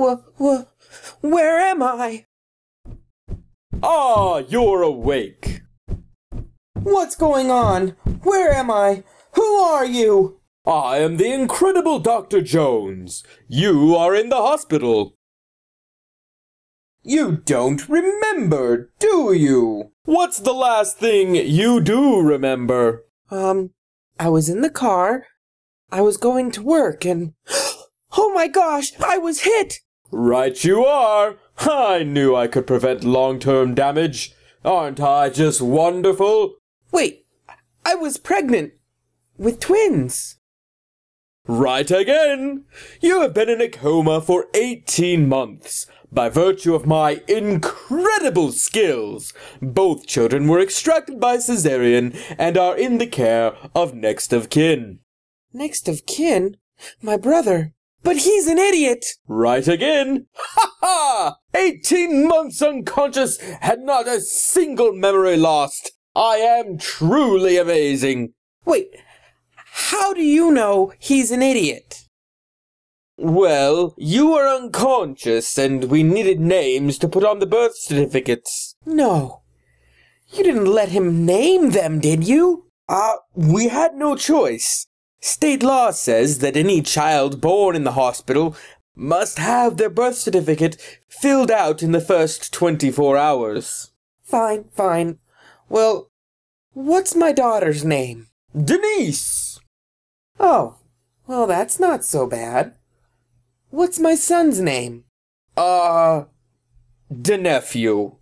Wh- wh- where am I? Ah, you're awake. What's going on? Where am I? Who are you? I am the incredible Dr. Jones. You are in the hospital. You don't remember, do you? What's the last thing you do remember? Um, I was in the car. I was going to work and. Oh my gosh, I was hit! Right you are. I knew I could prevent long-term damage. Aren't I just wonderful? Wait, I was pregnant with twins. Right again. You have been in a coma for 18 months. By virtue of my incredible skills, both children were extracted by cesarean and are in the care of next of kin. Next of kin? My brother. But he's an idiot! Right again. Ha ha! 18 months unconscious and not a single memory lost. I am truly amazing. Wait, how do you know he's an idiot? Well, you were unconscious and we needed names to put on the birth certificates. No. You didn't let him name them, did you? Uh, we had no choice. State law says that any child born in the hospital must have their birth certificate filled out in the first 24 hours. Fine, fine. Well, what's my daughter's name? Denise! Oh, well, that's not so bad. What's my son's name? Uh, Denephew.